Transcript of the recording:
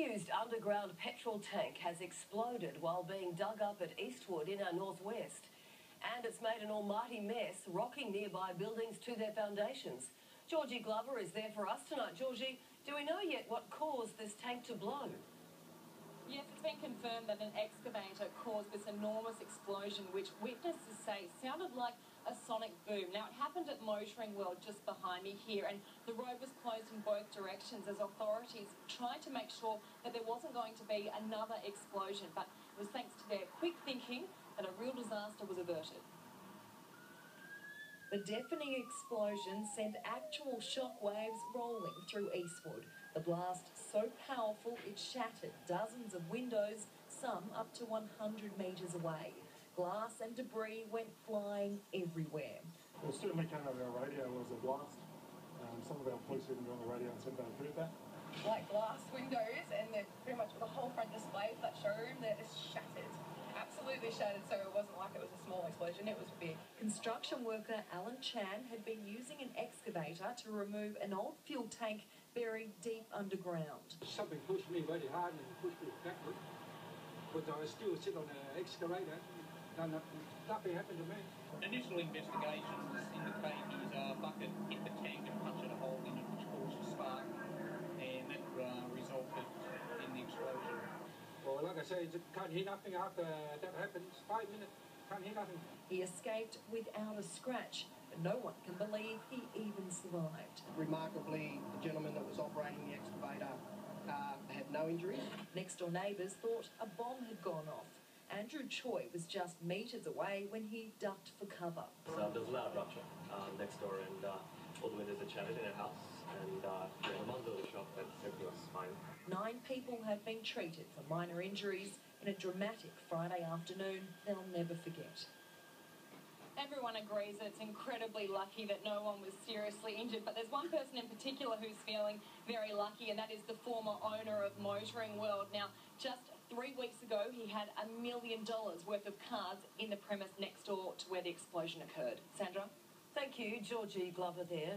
Used underground petrol tank has exploded while being dug up at Eastwood in our northwest. And it's made an almighty mess, rocking nearby buildings to their foundations. Georgie Glover is there for us tonight. Georgie, do we know yet what caused this tank to blow? Yes, it's been confirmed that an excavator caused this enormous explosion, which witnesses say sounded like a sonic boom. Now, it happened at Motoring World just behind me here, and the road was closed in both directions as authorities tried to make sure that there wasn't going to be another explosion. But it was thanks to their quick thinking that a real disaster was averted. The deafening explosion sent actual shockwaves rolling through Eastwood. The blast so powerful it shattered dozens of windows, some up to 100 metres away. Glass and debris went flying everywhere. Well, certainly came over our radio was a blast. Um, some of our police even got on the radio and said they heard that. Like glass windows and then pretty much the whole front display for that showroom, they're just shattered. Absolutely shattered, so it wasn't like it was a small explosion, it was big. Construction worker Alan Chan had been using an excavator to remove an old fuel tank buried deep underground. Something pushed me very hard and pushed me backward. But I was still sitting on an excavator. Nothing, nothing happened to me. Initial investigations indicate his uh, bucket hit the tank and punctured a hole in it, which caused a spark, and that uh, resulted in the explosion. Well, like I say, you can't hear nothing after that happens. Five minutes, can't hear nothing. He escaped without a scratch, but no one can believe he even survived. Remarkably, the gentleman that was operating the excavator uh, had no injuries. Next door neighbours thought a bomb had gone off. Andrew Choi was just metres away when he ducked for cover. So there was a loud rupture um, next door and uh, all the windows are shattered in our house and uh, yeah, my mum's a little shocked but everything is fine. Nine people have been treated for minor injuries in a dramatic Friday afternoon they'll never forget. Everyone agrees that it's incredibly lucky that no one was seriously injured, but there's one person in particular who's feeling very lucky, and that is the former owner of Motoring World. Now, just three weeks ago, he had a million dollars worth of cars in the premise next door to where the explosion occurred. Sandra? Thank you, Georgie Glover there.